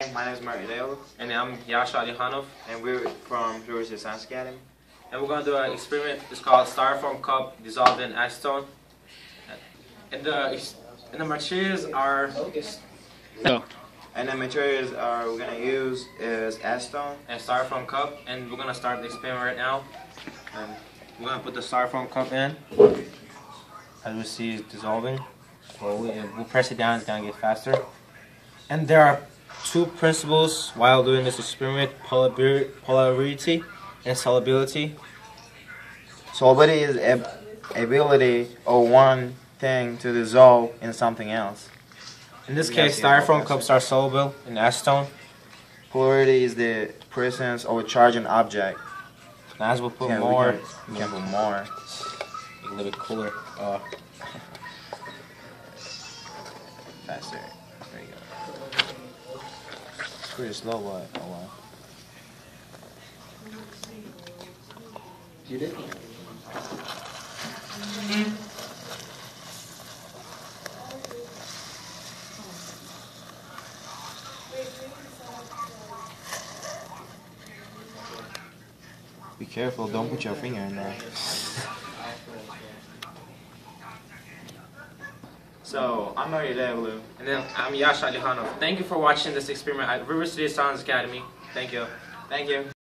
My name is Martin Dale, And I'm Yasha Alihanov. and we're from Georgia Science Academy. And we're going to do an experiment. It's called styrofoam cup dissolved in acetone. And the, and the materials are No. And the materials are we're gonna use is acetone. a styrofoam cup. And we're going to start the experiment right now. And we're going to put the styrofoam cup in. As we see, it's dissolving. Well, we, we'll press it down, it's going to get faster. And there are two principles while doing this experiment polarity and solubility. Solubility is ab- ability of one thing to dissolve in something else. In this case, styrofoam cups are soluble in acetone. Polarity is the presence of a charging object. Now as we put Yeah, we more, can- we can put more. a little bit cooler. Uh, oh. You did? Be careful, don't put your finger in there. So, I'm Mario Devlu. and then I'm Yasha Alihanov. Thank you for watching this experiment at River City Science Academy. Thank you. Thank you.